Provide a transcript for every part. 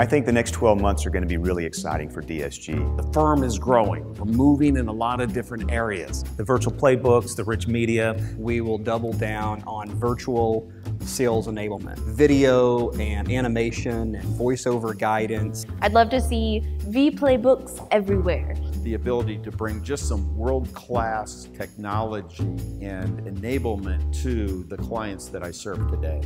I think the next 12 months are going to be really exciting for DSG. The firm is growing. We're moving in a lot of different areas. The virtual playbooks, the rich media. We will double down on virtual sales enablement, video and animation and voiceover guidance. I'd love to see V playbooks everywhere. The ability to bring just some world-class technology and enablement to the clients that I serve today.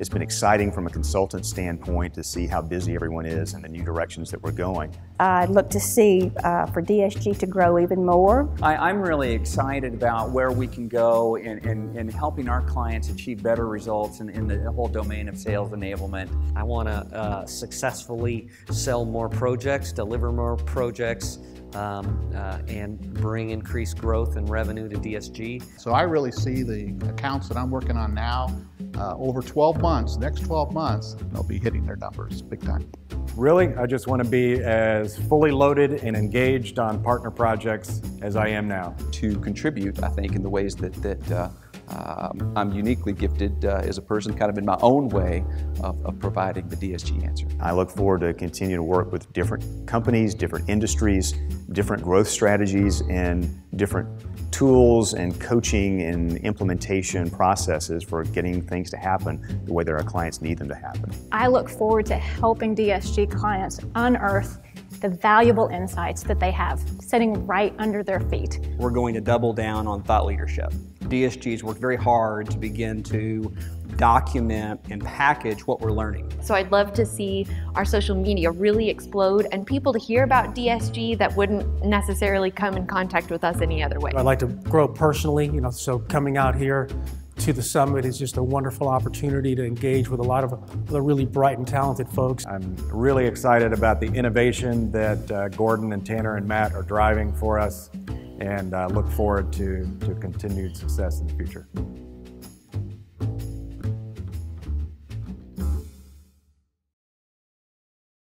It's been exciting from a consultant standpoint to see how busy everyone is and the new directions that we're going. I'd look to see uh, for DSG to grow even more. I, am really excited about where we can go in, in, in helping our clients achieve better results in, in, the whole domain of sales enablement. I want to uh, successfully sell more projects, deliver more projects, um, uh, and bring increased growth and revenue to DSG. So I really see the accounts that I'm working on now uh, over 12 months, next 12 months, they'll be hitting their numbers big time. Really, I just want to be as fully loaded and engaged on partner projects as I am now. To contribute, I think, in the ways that, that uh, um, I'm uniquely gifted uh, as a person, kind of in my own way of, of, providing the DSG answer. I look forward to continue to work with different companies, different industries, different growth strategies, and different tools and coaching and implementation processes for getting things to happen the way that our clients need them to happen. I look forward to helping DSG clients unearth the valuable insights that they have sitting right under their feet. We're going to double down on thought leadership. DSG's worked very hard to begin to document and package what we're learning. So I'd love to see our social media really explode and people to hear about DSG that wouldn't necessarily come in contact with us any other way. I'd like to grow personally, you know, so coming out here to the summit is just a wonderful opportunity to engage with a lot of other really bright and talented folks. I'm really excited about the innovation that uh, Gordon and Tanner and Matt are driving for us and uh, look forward to, to continued success in the future.